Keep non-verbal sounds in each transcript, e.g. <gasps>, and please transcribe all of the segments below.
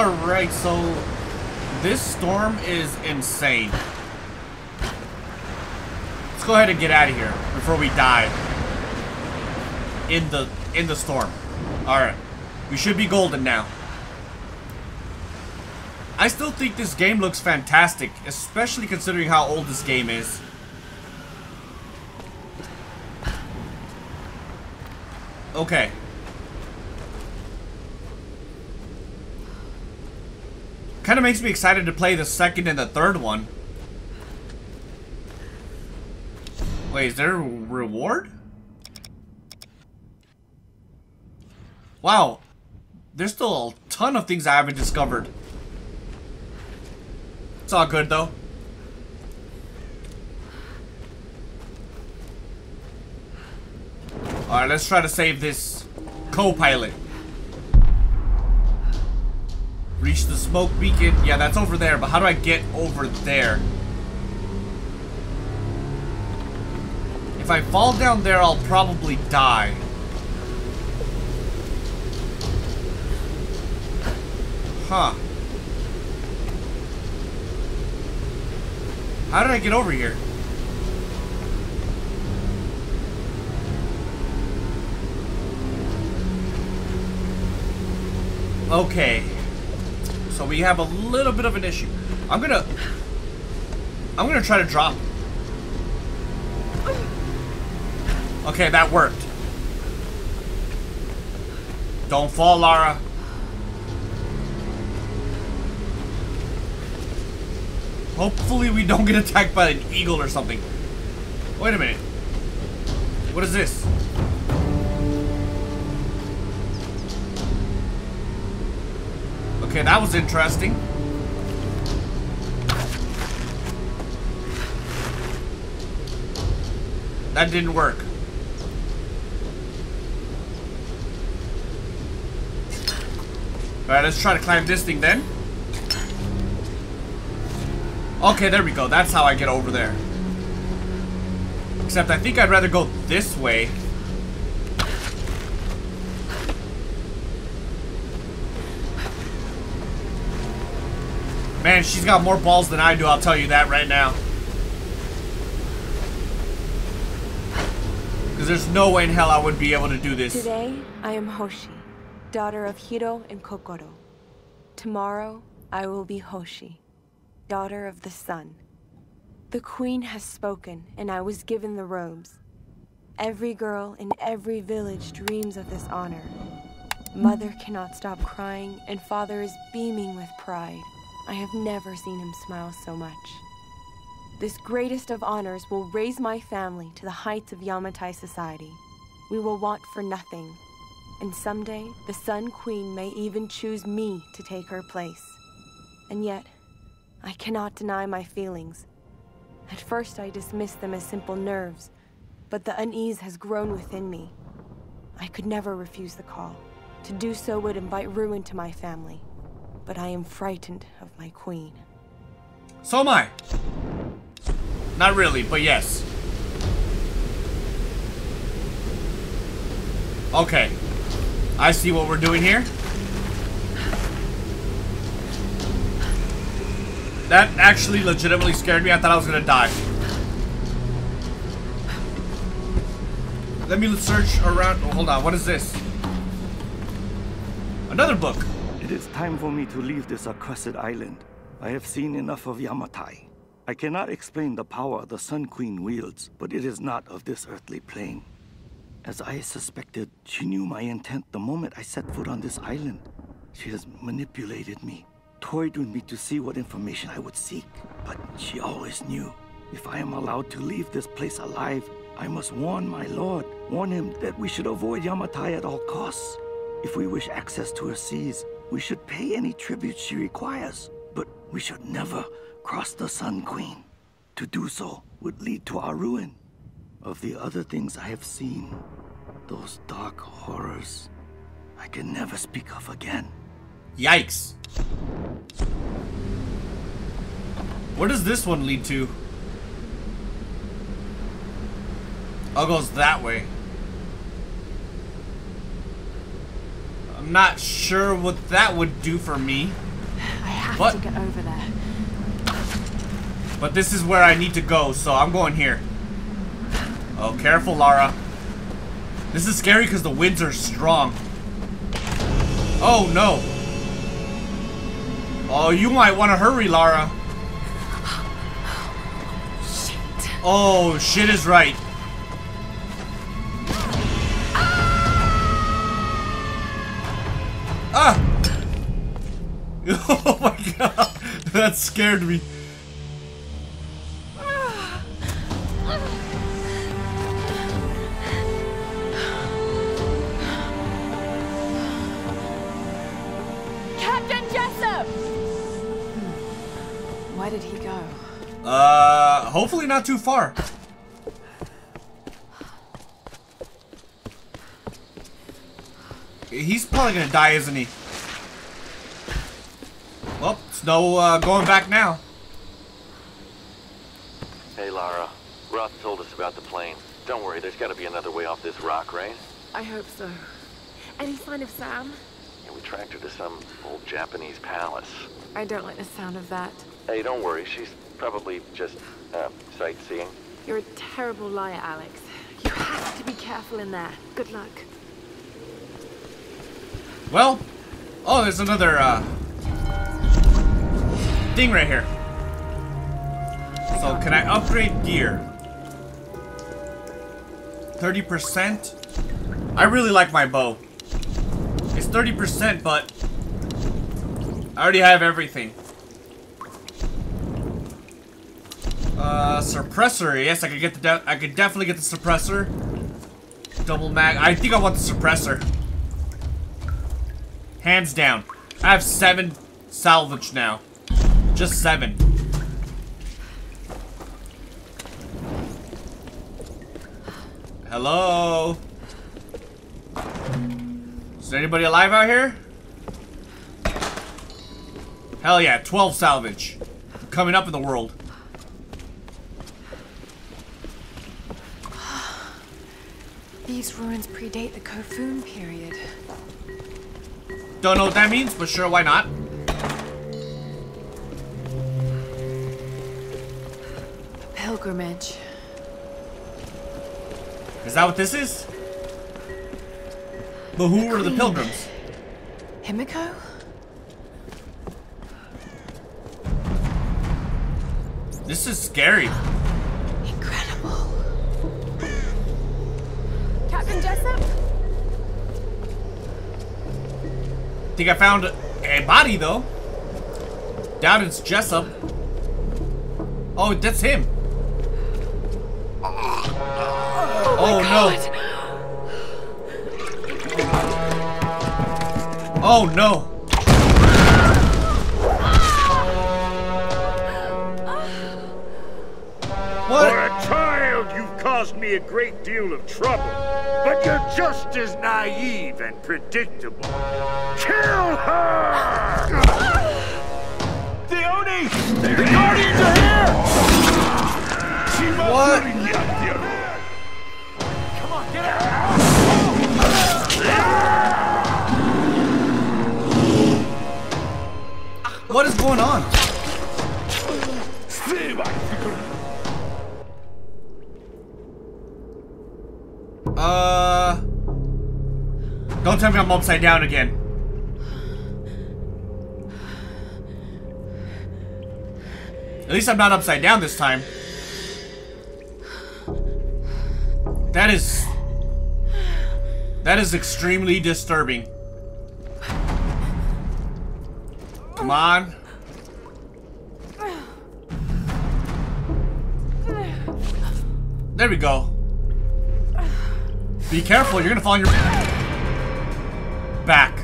Alright, so this storm is insane. Let's go ahead and get out of here before we die. In the in the storm. Alright. We should be golden now. I still think this game looks fantastic, especially considering how old this game is. Okay. Kind of makes me excited to play the second and the third one. Wait, is there a reward? Wow. There's still a ton of things I haven't discovered. It's all good, though. Alright, let's try to save this co-pilot. Reach the smoke beacon. Yeah, that's over there, but how do I get over there? If I fall down there, I'll probably die. Huh. How did I get over here? Okay. So we have a little bit of an issue. I'm gonna... I'm gonna try to drop. Okay, that worked. Don't fall, Lara. Hopefully we don't get attacked by an eagle or something. Wait a minute. What is this? Okay, that was interesting. That didn't work. Alright, let's try to climb this thing then. Okay, there we go. That's how I get over there. Except I think I'd rather go this way. Man, she's got more balls than I do, I'll tell you that right now. Because there's no way in hell I would be able to do this. Today, I am Hoshi, daughter of Hiro and Kokoro. Tomorrow, I will be Hoshi, daughter of the sun. The queen has spoken, and I was given the robes. Every girl in every village dreams of this honor. Mother cannot stop crying, and father is beaming with pride. I have never seen him smile so much. This greatest of honors will raise my family to the heights of Yamatai society. We will want for nothing. And someday, the Sun Queen may even choose me to take her place. And yet, I cannot deny my feelings. At first, I dismissed them as simple nerves, but the unease has grown within me. I could never refuse the call. To do so would invite ruin to my family but I am frightened of my queen. So am I. Not really, but yes. Okay. I see what we're doing here. That actually legitimately scared me. I thought I was gonna die. Let me search around. Oh, hold on. What is this? Another book. It is time for me to leave this accursed island. I have seen enough of Yamatai. I cannot explain the power the Sun Queen wields, but it is not of this earthly plane. As I suspected, she knew my intent the moment I set foot on this island. She has manipulated me, toyed with me to see what information I would seek. But she always knew. If I am allowed to leave this place alive, I must warn my lord, warn him that we should avoid Yamatai at all costs. If we wish access to her seas, we should pay any tribute she requires, but we should never cross the Sun Queen. To do so would lead to our ruin. Of the other things I have seen, those dark horrors, I can never speak of again. Yikes. Where does this one lead to? Oh, goes that way. I'm not sure what that would do for me. I have to get over there. But this is where I need to go, so I'm going here. Oh, careful, Lara. This is scary because the winds are strong. Oh, no. Oh, you might want to hurry, Lara. <gasps> Shit. Oh, shit is right. <laughs> Oh my god, that scared me. Captain Jessup! Where did he go? Uh, hopefully not too far. He's probably gonna die, isn't he? Well, it's no uh, going back now. Hey, Lara. Roth told us about the plane. Don't worry, there's gotta be another way off this rock, right? I hope so. Any sign of Sam? And we tracked her to some old Japanese palace. I don't like the sound of that. Hey, don't worry, she's probably just, uh, sightseeing. You're a terrible liar, Alex. You have to be careful in there. Good luck. Well, oh, there's another uh, thing right here. So can I upgrade gear? 30%? I really like my bow. It's 30%, but I already have everything. Uh, suppressor. Yes, I could get the. I could definitely get the suppressor. Double mag. I think I want the suppressor. Hands down. I have seven salvage now. Just seven. Hello? Is there anybody alive out here? Hell yeah, 12 salvage. Coming up in the world. These ruins predate the Kofun period. Don't know what that means, but sure, why not? Pilgrimage. Is that what this is? But who were the pilgrims? Himiko? This is scary. Incredible. Captain Jessup? Think I found a body though. Doubt it's Jessup. Oh, that's him. Oh, no. Oh no. What? For a child, you've caused me a great deal of trouble. But you're just as naive and predictable. Kill her! The Oni! The Guardians are here! What? Going on? Uh. Don't tell me I'm upside down again. At least I'm not upside down this time. That is... That is extremely disturbing. Come on. There we go. Be careful, you're gonna fall on your back.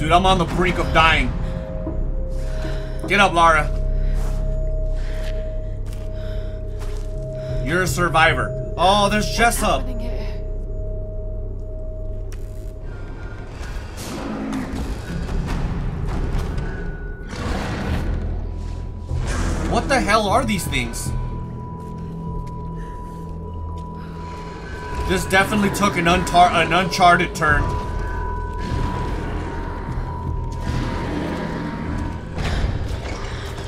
Dude, I'm on the brink of dying. Get up, Lara. You're a survivor. Oh, there's Jessup. What the hell are these things? This definitely took an, untar an uncharted turn.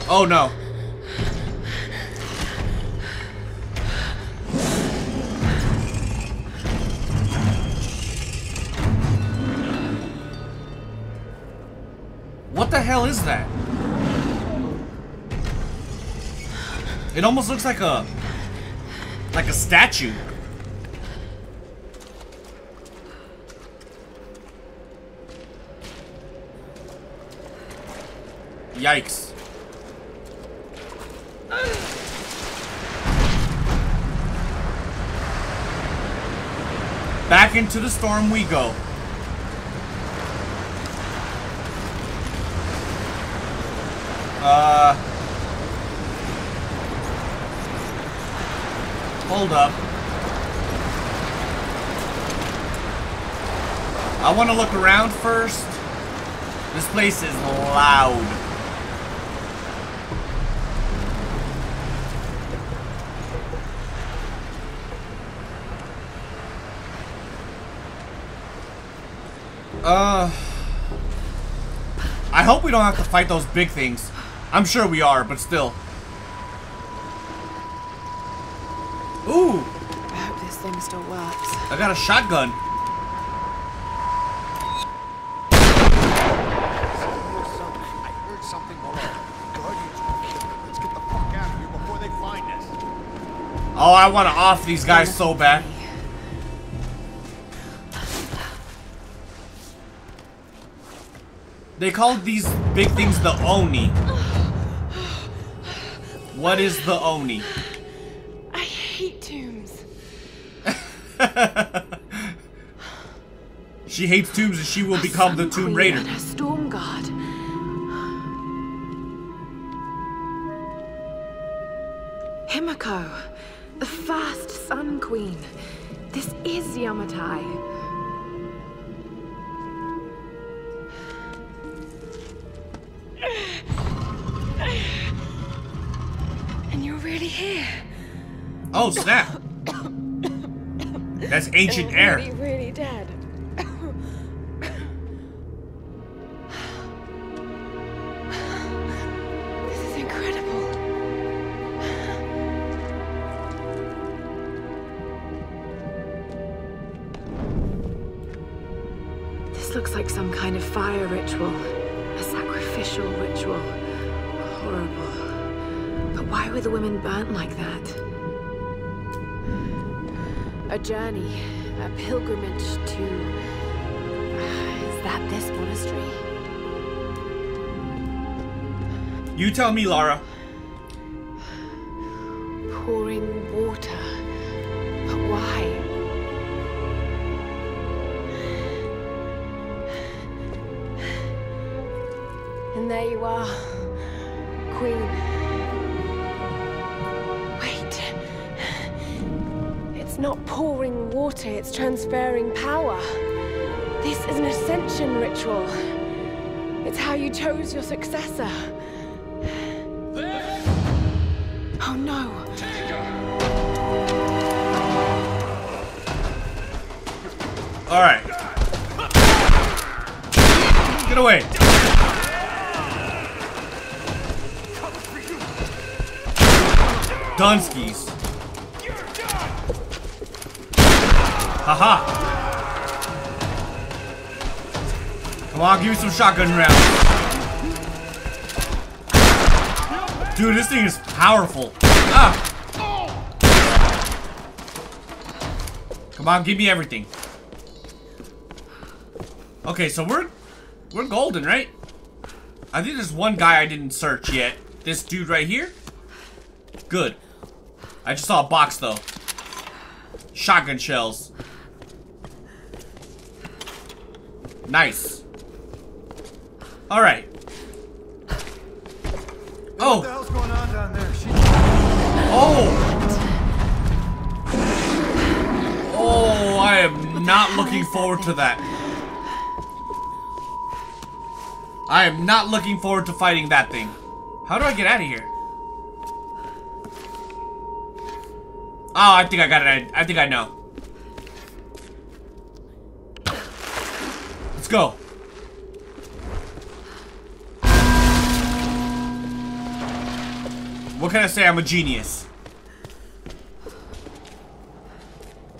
Oh no. What the hell is that? It almost looks like a like a statue. Yikes. Back into the storm we go. Uh... Hold up. I want to look around first. This place is loud. Uh... I hope we don't have to fight those big things. I'm sure we are, but still. Ooh! I hope this thing still works. I got a shotgun. I heard something. Guardians will kill them. Let's get the fuck out of here before they find us. Oh, I want to off these guys so bad. They called these big things the Oni. What is the Oni? I hate tombs. <laughs> She hates tombs and she will become the Tomb Raider. Journey, a pilgrimage to. Uh, is that this monastery? You tell me, Lara. It's transferring power. This is an ascension ritual. It's how you chose your successor. Oh no. All right. Get away. Dunskies. Haha. Come on, give me some shotgun rounds. Dude, this thing is powerful. Ah. Come on, give me everything. Okay, so we're we're golden, right? I think there's one guy I didn't search yet. This dude right here. Good. I just saw a box though. Shotgun shells. Nice. All right. Oh. What the Oh, hell's going on down there? She... oh. Oh, I am not looking forward to that. I am not looking forward to fighting that thing. How do I get out of here? Oh, I think I got it. I, I think I know. Go. What can I say? I'm a genius.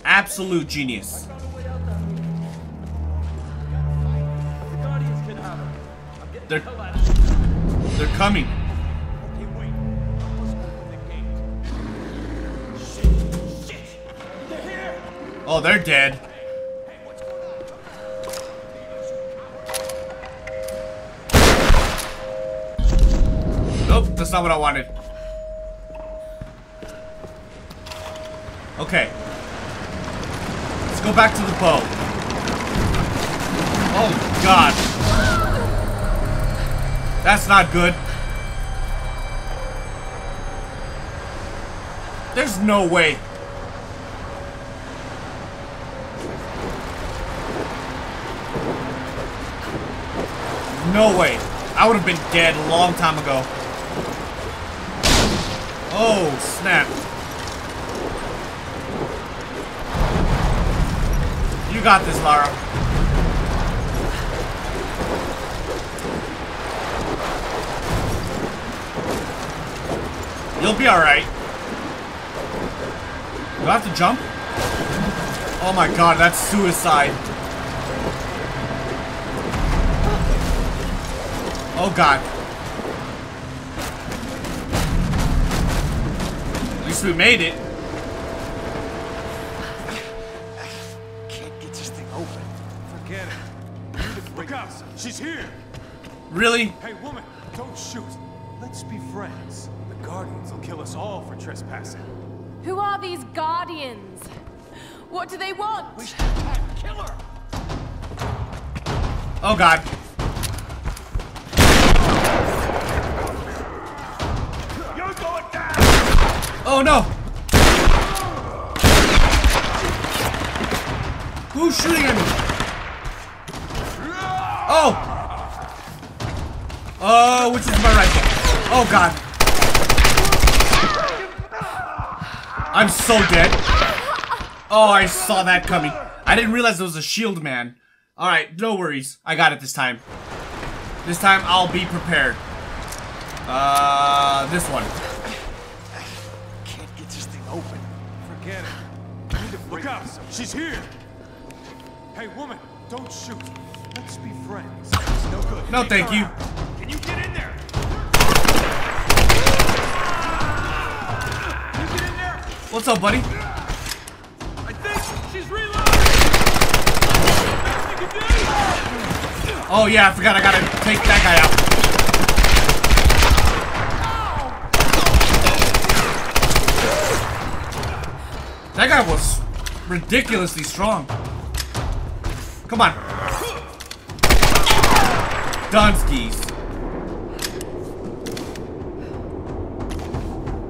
Absolute genius. They're, they're coming. Oh, they're dead. Nope, that's not what I wanted. Okay. Let's go back to the bow. Oh, God. That's not good. There's no way. No way. I would have been dead a long time ago. Oh, snap. You got this, Lara. You'll be alright. Do I have to jump? Oh my god, that's suicide. Oh god. At least we made it. Can't get this thing open. Forget it. Look out! She's here! Really? Hey, woman, don't shoot. Let's be friends. The Guardians will kill us all for trespassing. Who are these guardians? What do they want? We should attack. Kill her! Oh god. You're going down! Oh no! Who's shooting at me? Oh! Oh, which is my rifle? Oh god. I'm so dead. Oh, I saw that coming. I didn't realize it was a shield man. Alright, no worries. I got it this time. This time I'll be prepared. Uh, this one. Can't get this thing open. Forget it. We need to Look out! She's here! Hey, woman, don't shoot. Let's be friends. It's no good. No, thank you. Can you get in there? What's up, buddy? I think she's reloading. Best you can do. Oh yeah, I forgot I gotta take that guy out. That guy was ridiculously strong. Come on. Dunskies.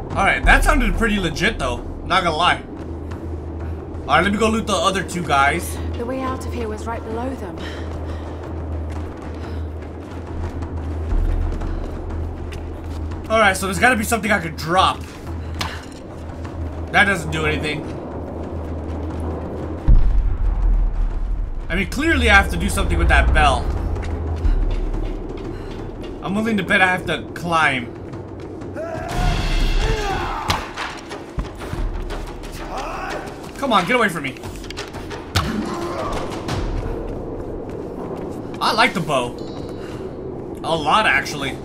Alright, that sounded pretty legit though. Not gonna lie. Alright, let me go loot the other two guys. The way out of here was right below them. Alright, so there's gotta be something I could drop. That doesn't do anything. I mean, clearly I have to do something with that bell. I'm willing to bet I have to climb. Come on, get away from me. I like the bow. A lot, actually.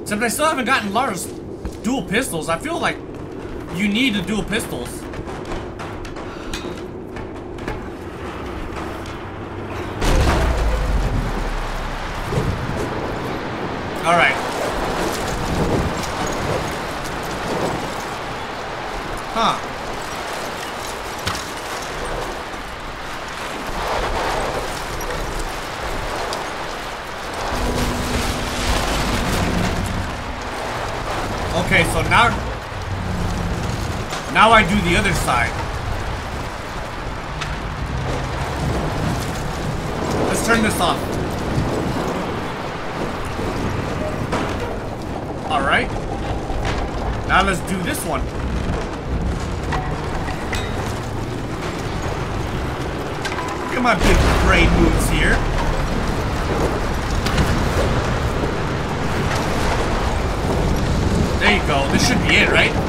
Except I still haven't gotten Lara's dual pistols. I feel like you need the dual pistols. Alright. side. Let's turn this off. Alright. Now let's do this one. Look at my big brain moves here. There you go. This should be it, right?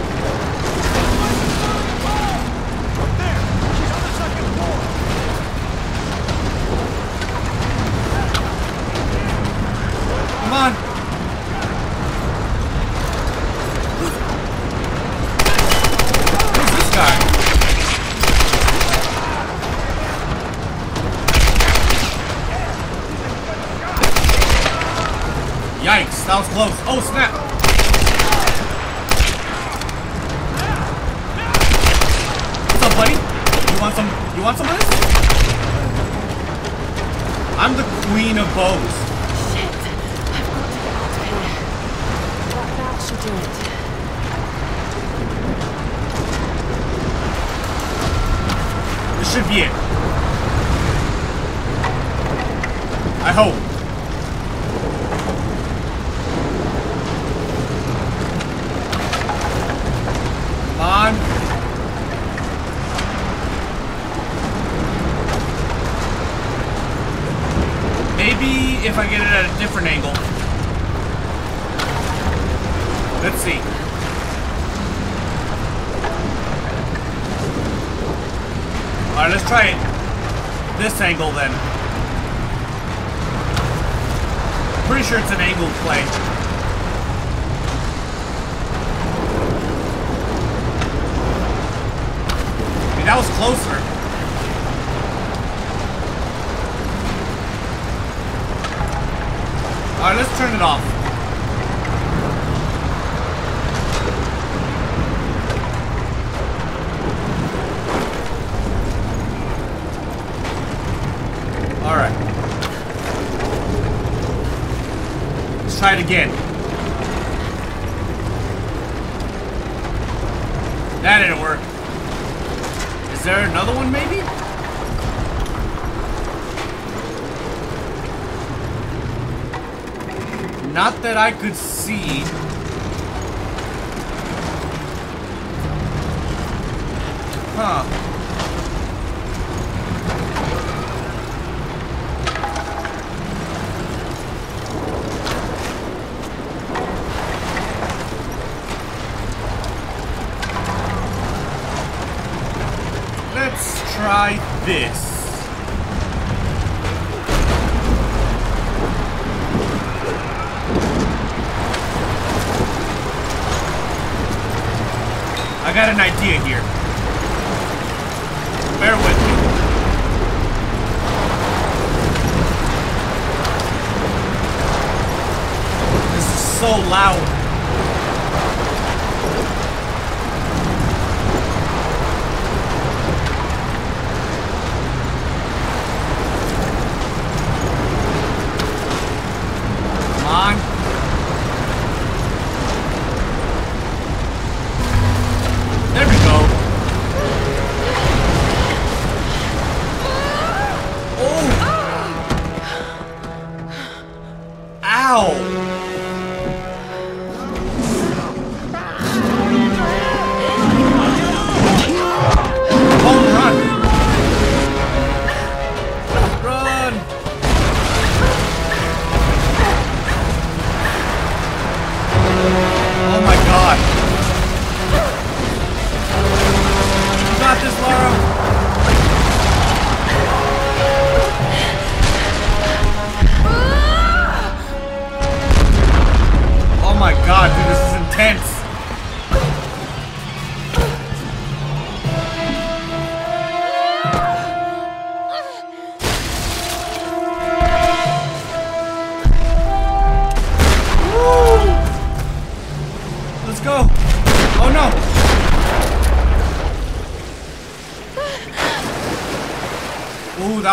close. Oh, snap! What's up, buddy? You want some, you want some of this? I'm the queen of bows. angle then. Pretty sure it's an angled play. I mean, that was closer. Alright, let's turn it off. that I could see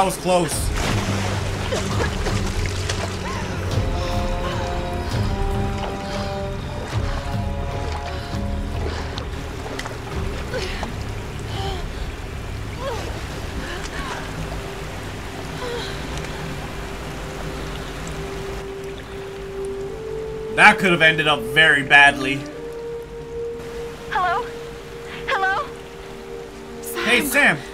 that was close. That could have ended up very badly. Hello? Hello? Sam. Hey, Sam.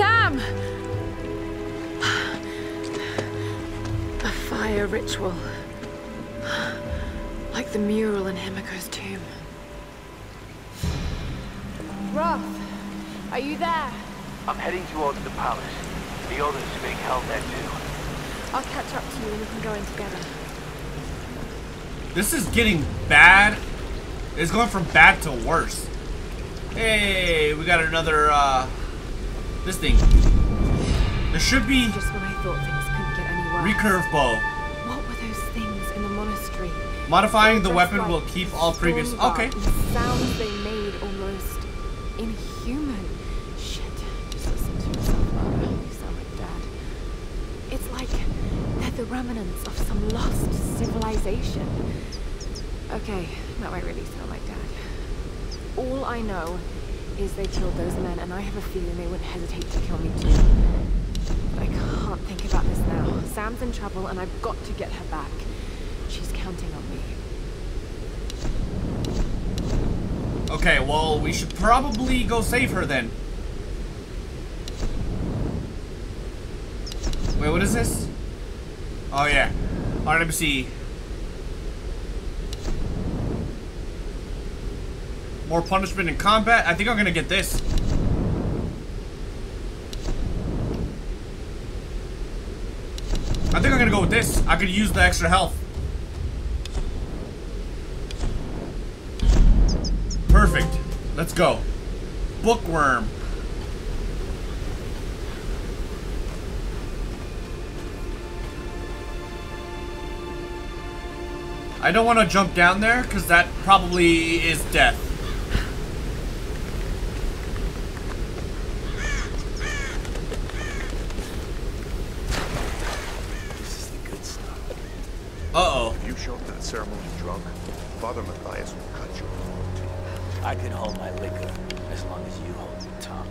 Sam! A fire ritual. Like the mural in Himiko's tomb. Roth, are you there? I'm heading towards the palace. The others may help there too. I'll catch up to you and we can go in together. This is getting bad. It's going from bad to worse. Hey, we got another, uh, this thing. There should be Just when I thought things couldn't get any worse. recurve bow. What were those things in the monastery? Modifying the weapon will keep all previous. Okay. The sounds they made almost inhuman. Shit. Just listen to yourself, Lara. You sound like Dad. It's like they're the remnants of some lost civilization. Okay, that might really sound like Dad. All I know is they killed those men, and I have a feeling they wouldn't hesitate to kill me too. I can't think about this now. Sam's in trouble, and I've got to get her back. She's counting on me. Okay, well, we should probably go save her then. Wait, what is this? Oh, yeah. See. More punishment in combat. I think I'm gonna get this. I think I'm gonna go with this. I could use the extra health. Perfect. Let's go. Bookworm. I don't want to jump down there because that probably is death. This is the good stuff. Uh-oh. If you show up to the ceremony drunk, Father Mathias will cut your throat. I can hold my liquor as long as you hold your tongue.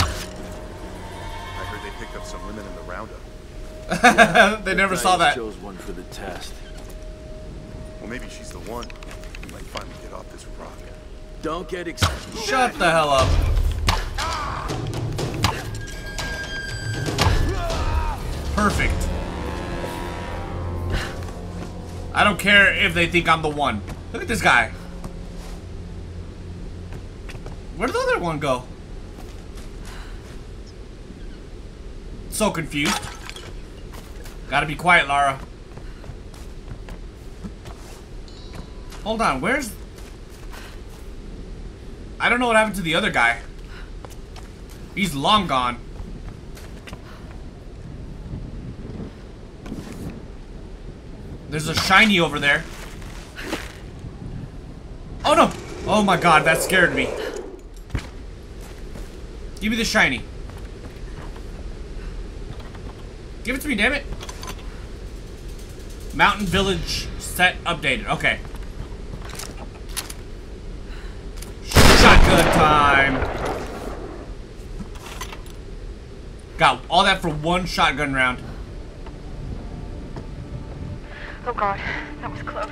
I heard they picked up some women in the roundup. <laughs> they never saw that. chose one for the test. Well, maybe she's the one. We might finally get off this rock. Don't get excited. Shut the hell up. Perfect. I don't care if they think I'm the one. Look at this guy. Where'd the other one go? So confused. Gotta be quiet, Lara. Hold on, where's... I don't know what happened to the other guy. He's long gone. There's a shiny over there. Oh no! Oh my god, that scared me. Give me the shiny. Give it to me, damn it. Mountain Village set updated. Okay. Shotgun time. Got all that for one shotgun round. Oh god, that was close.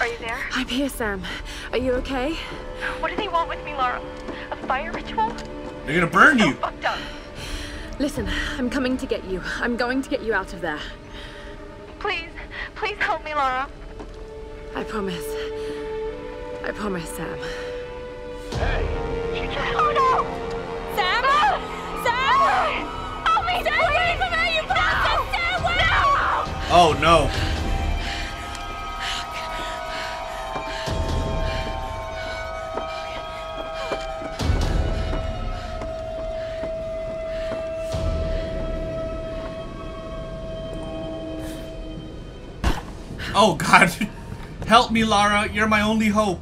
Are you there? I'm here, Sam. Are you okay? What do they want with me, Lara? A fire ritual? They're gonna burn So you. fucked up. Listen, I'm coming to get you. I'm going to get you out of there. Please, please help me, Lara. I promise. I promise, Sam. Hey. Oh no! Sam! Ah! Sam! Ah! Help me! Sam, please! From how you bastard! Sam, wait! No! Oh no. God. Help me, Lara. You're my only hope.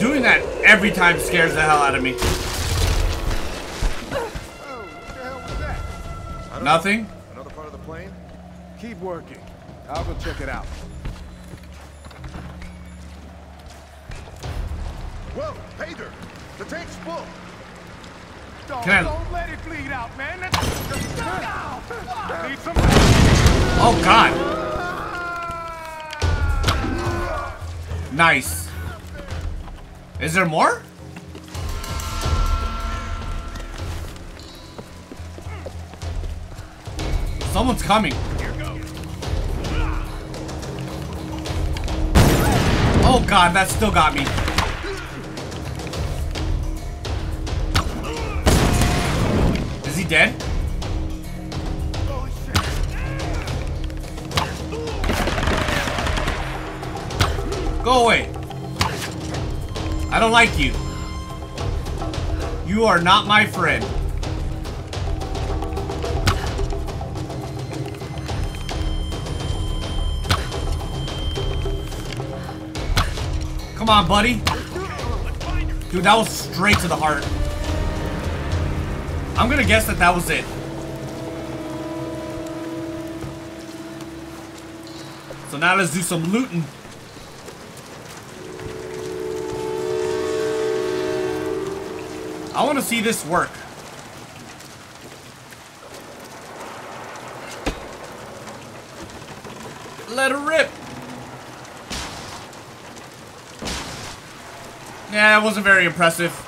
Doing that every time scares the hell out of me. Don't Nothing? Another part of the plane? Keep working. I'll go check it out. Whoa, hey! The tank's full! Need some... Oh god. Nice. Is there more? Someone's coming. Oh god, that still got me. Dead? Go away. I don't like you. You are not my friend. Come on, buddy. Dude, that was straight to the heart. I'm gonna guess that that was it. So now let's do some looting. I want to see this work. Let her rip. Yeah, it wasn't very impressive.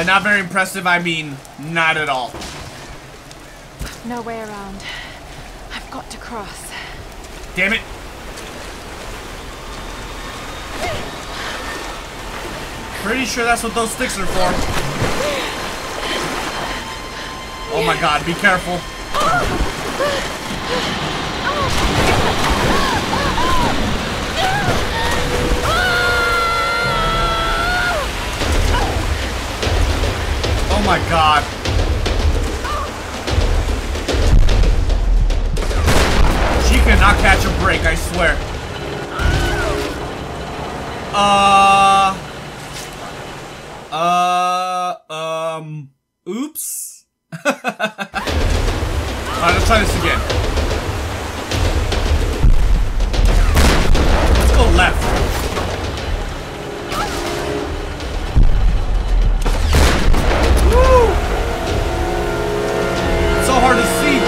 By not very impressive, I mean not at all. No way around. I've got to cross. Damn it. Pretty sure that's what those sticks are for. Oh my god, be careful. Oh, Oh my god. She cannot catch a break, I swear. Uh... Uh... Um... Oops. <laughs> Alright, let's try this again. Let's go left. Woo! So hard to see.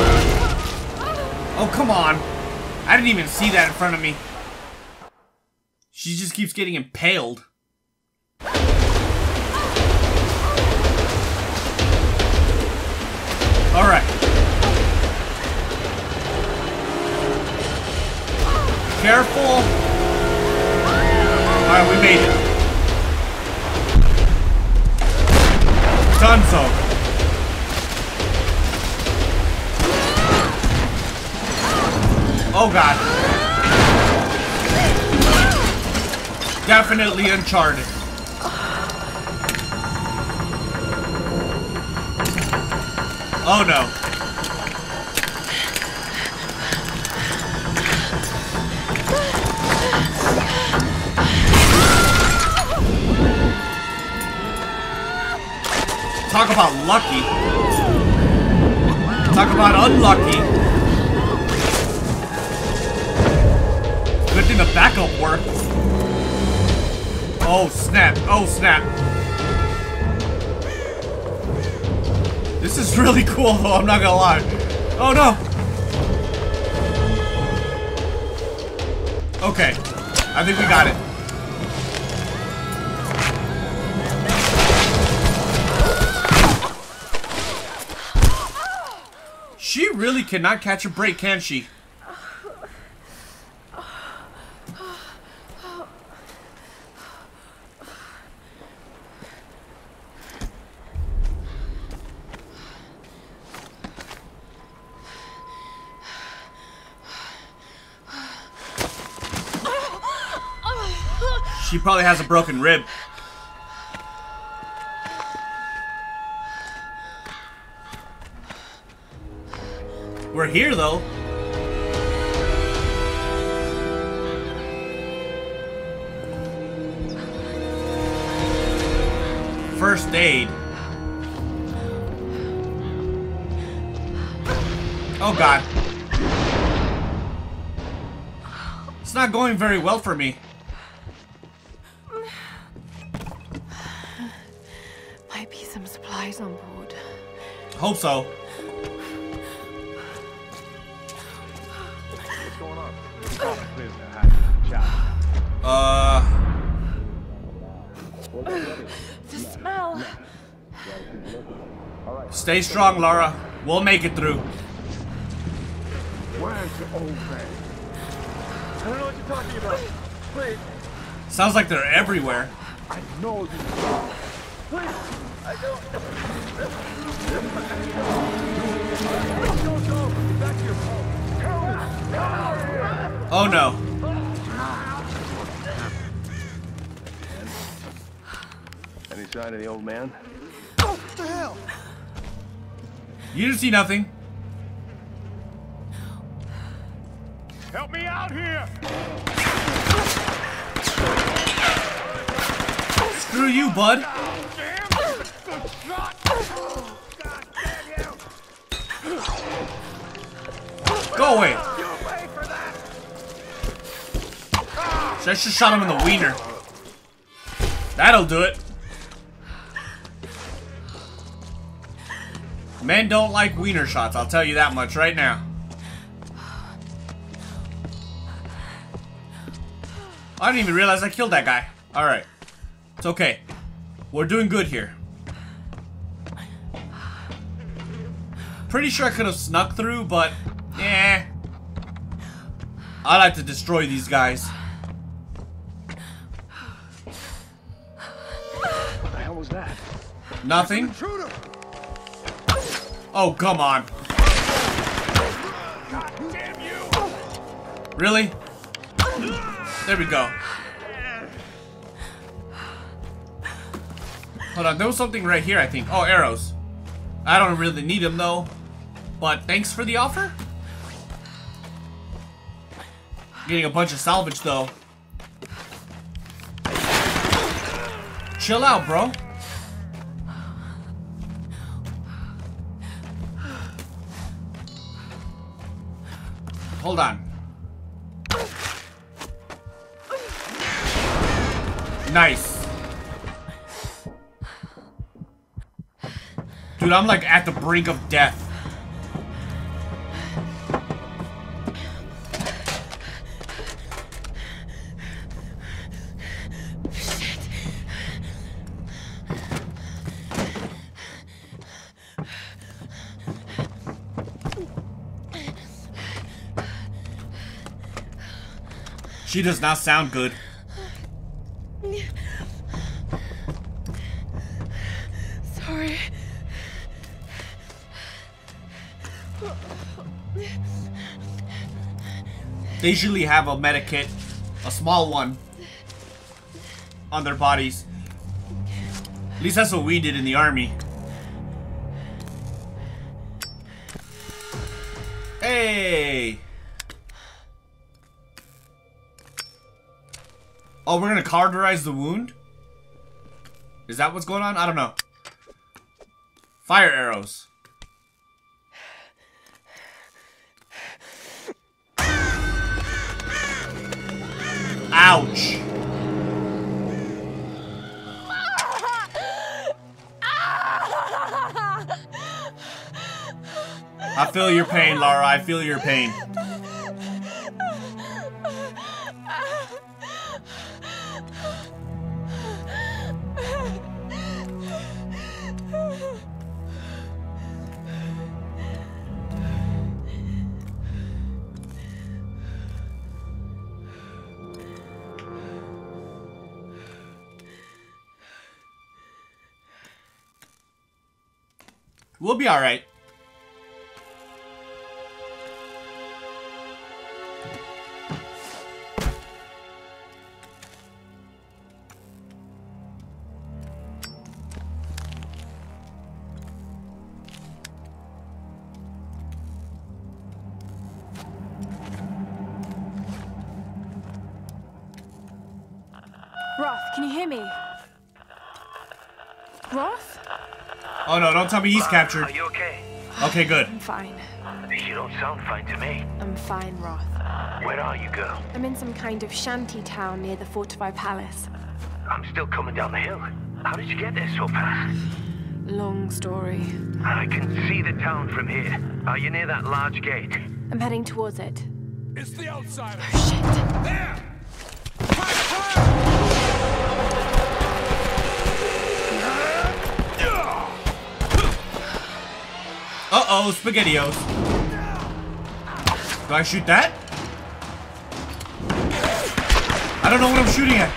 Oh, come on. I didn't even see that in front of me. She just keeps getting impaled. Alright. Careful. Alright, we made it. Oh god. Definitely Uncharted. Oh no. Talk about lucky. Talk about unlucky. Good thing the backup worked. Oh snap. Oh snap. This is really <laughs> cool though, I'm not gonna lie. Oh no! Okay. I think we got it. Cannot catch a break, can she? She probably has a broken rib. We're here, though. First aid. Oh, God. It's not going very well for me. Might be some supplies on board. Hope so. Stay strong, Lara. We'll make it through. Where's the old man? I don't know what you're talking about. Please. Sounds like they're everywhere. I know you. Please. I don't. Don't go. Back to your home. Oh no. Any sign of the old man? You didn't see nothing. Help me out here! Screw you, bud. Damn! Good shot! God damn you! Go away. You pay for that! Should I just shot him in the wiener. That'll do it. Men don't like wiener shots, I'll tell you that much right now. I didn't even realize I killed that guy. Alright. It's okay. We're doing good here. Pretty sure I could have snuck through, but... Eh. I like to destroy these guys. What the hell was that? Nothing? Oh, come on. God damn you! Really? There we go. Hold on, there was something right here, I think. Oh, arrows. I don't really need them, though. But thanks for the offer. Getting a bunch of salvage, though. Chill out, bro. Hold on. Nice. Dude, I'm like at the brink of death. She does not sound good. Sorry. They usually have a medikit, a small one, on their bodies. At least that's what we did in the army. Oh, we're gonna cauterize the wound? Is that what's going on? I don't know. Fire arrows. Ouch. I feel your pain, Lara. I feel your pain. Be alright. Roth, tell me he's uh, captured. Are you okay? Okay, good. I'm fine. You don't sound fine to me. I'm fine, Roth. Uh, where are you, girl? I'm in some kind of shanty town near the fortified palace. Uh, I'm still coming down the hill. How did you get there so fast? Long story. I can see the town from here. Are you near that large gate? I'm heading towards it. It's the outsider. Oh, shit. There! Uh-oh, SpaghettiOs. Do I shoot that? I don't know what I'm shooting at.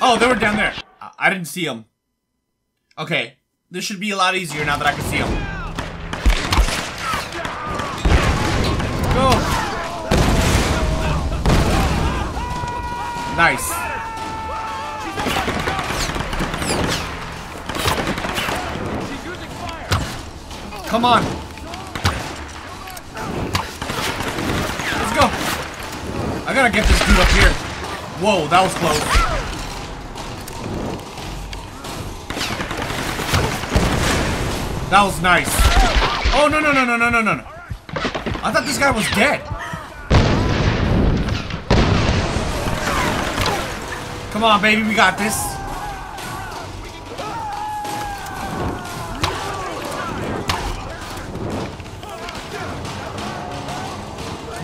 Oh, they were down there. I, didn't see them. Okay. This should be a lot easier now that I can see them. Go! Nice. Come on. Let's go. I gotta get this dude up here. Whoa, that was close. That was nice. Oh, no, no, no, no, no, no, no. I thought this guy was dead. Come on, baby, we got this.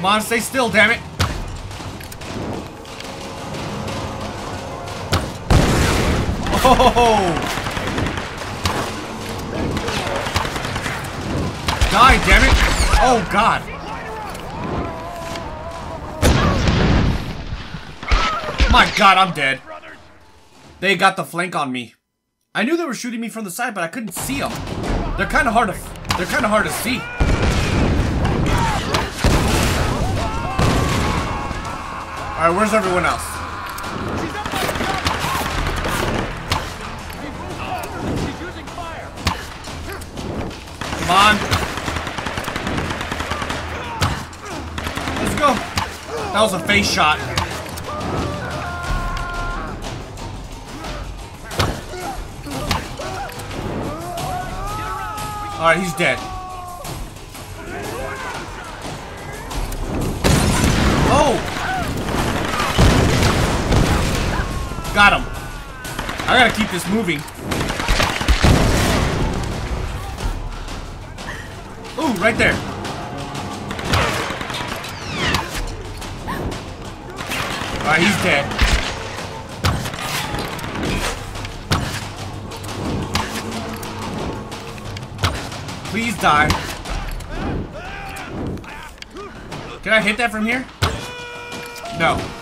Come on, stay still, damn it. Oh! Die, damn it! Oh, God. My God, I'm dead. They got the flank on me. I knew they were shooting me from the side, but I couldn't see them. They're kind of hard to. They're kind of hard to see. All right, where's everyone else? Come on. Let's go. That was a face shot. Alright, he's dead. Got him. I gotta keep this moving. Ooh, right there. Alright, he's dead. Please die. Can I hit that from here? No.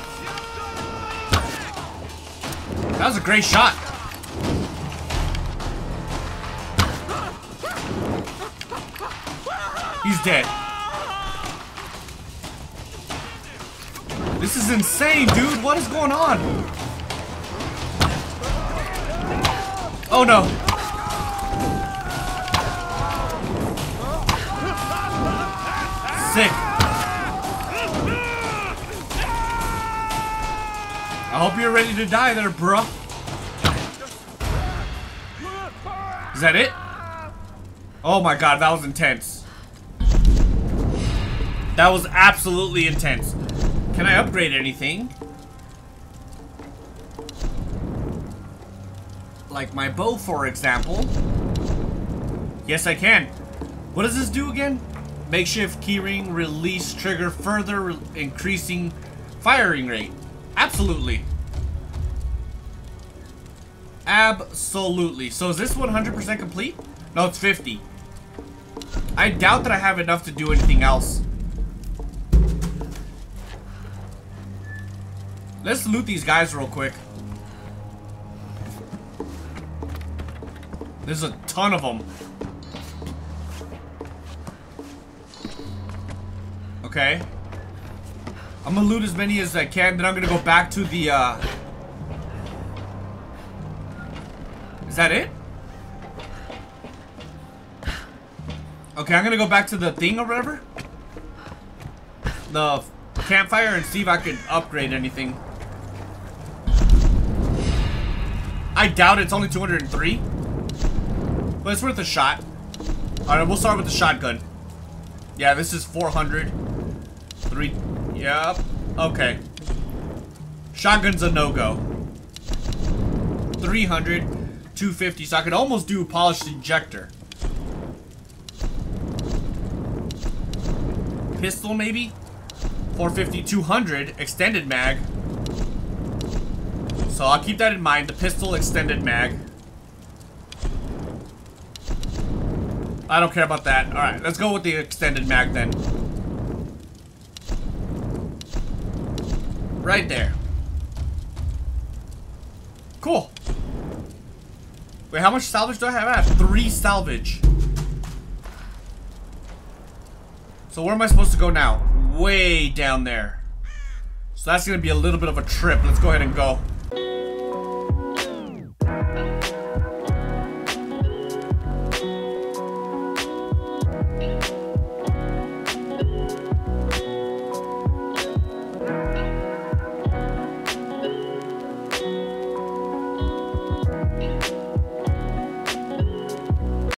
Was a great shot. He's dead. This is insane, dude. What is going on? Oh no. Sick. I hope you're ready to die there, bruh. Is that it? Oh my god, that was intense. That was absolutely intense. Can I upgrade anything? Like my bow, for example. Yes, I can. What does this do again? Makeshift keyring release trigger further re increasing firing rate. Absolutely. Absolutely. So is this 100% complete? No, it's 50. I doubt that I have enough to do anything else. Let's loot these guys real quick. There's a ton of them. Okay. I'm gonna loot as many as I can, then I'm gonna go back to the, uh... Is that it? Okay, I'm gonna go back to the thing or whatever. The campfire and see if I can upgrade anything. I doubt it's only 203. But it's worth a shot. Alright, we'll start with the shotgun. Yeah, this is 400. Three. Yep. Okay. Shotgun's a no-go. 300. 250. So I could almost do a polished injector. Pistol, maybe? 450, 200. Extended mag. So I'll keep that in mind. The pistol extended mag. I don't care about that. Alright, let's go with the extended mag then. Right there. Cool. Wait, how much salvage do I have? I have three salvage. So where am I supposed to go now? Way down there. So that's gonna be a little bit of a trip. Let's go ahead and go.